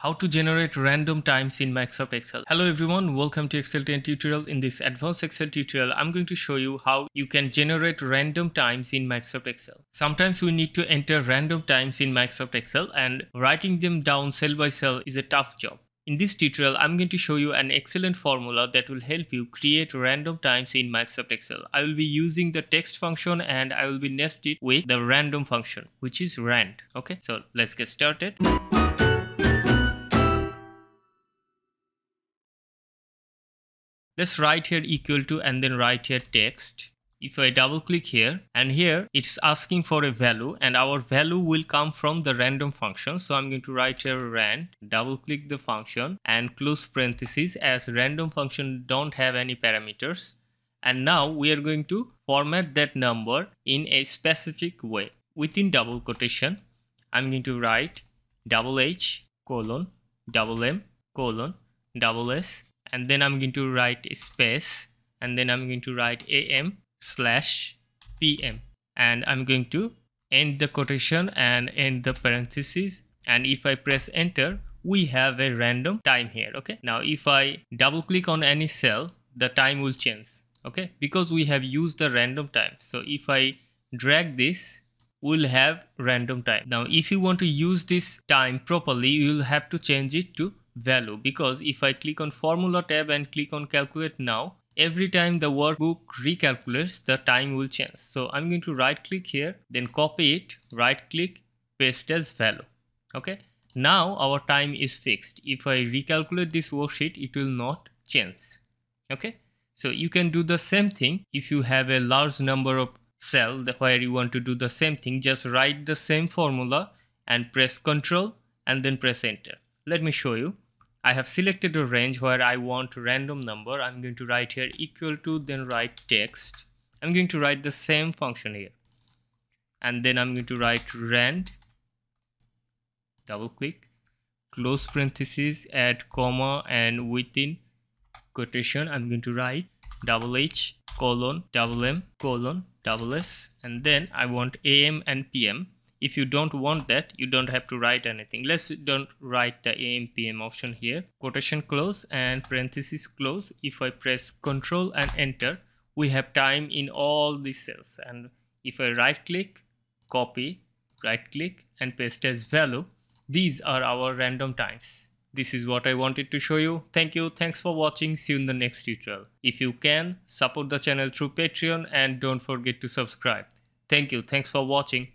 How to generate random times in Microsoft Excel. Hello everyone, welcome to Excel 10 tutorial. In this advanced Excel tutorial, I'm going to show you how you can generate random times in Microsoft Excel. Sometimes we need to enter random times in Microsoft Excel and writing them down cell by cell is a tough job. In this tutorial, I'm going to show you an excellent formula that will help you create random times in Microsoft Excel. I will be using the text function and I will be nested with the random function, which is rand. Okay, so let's get started. Let's write here equal to and then write here text. If I double click here and here it's asking for a value and our value will come from the random function. So I'm going to write here rand double click the function and close parentheses as random function don't have any parameters. And now we are going to format that number in a specific way within double quotation. I'm going to write double h colon double m colon double s and then I'm going to write space and then I'm going to write am slash pm and I'm going to end the quotation and end the parentheses. And if I press enter we have a random time here okay? Now if I double click on any cell the time will change okay? Because we have used the random time. So if I drag this we'll have random time. Now if you want to use this time properly you'll have to change it to value because if I click on formula tab and click on calculate now every time the workbook recalculates the time will change. So I'm going to right click here then copy it right click paste as value. Okay? Now our time is fixed. If I recalculate this worksheet it will not change. Okay? So you can do the same thing. If you have a large number of cell where you want to do the same thing just write the same formula and press ctrl and then press enter. Let me show you I have selected a range where I want random number. I'm going to write here equal to then write text. I'm going to write the same function here. And then I'm going to write rand, double click, close parenthesis, add comma and within quotation I'm going to write double H colon double M colon double S and then I want AM and PM if you don't want that you don't have to write anything let's don't write the ampm option here quotation close and parenthesis close if i press control and enter we have time in all these cells and if i right click copy right click and paste as value these are our random times this is what I wanted to show you. Thank you. Thanks for watching. See you in the next tutorial. If you can, support the channel through Patreon and don't forget to subscribe. Thank you. Thanks for watching.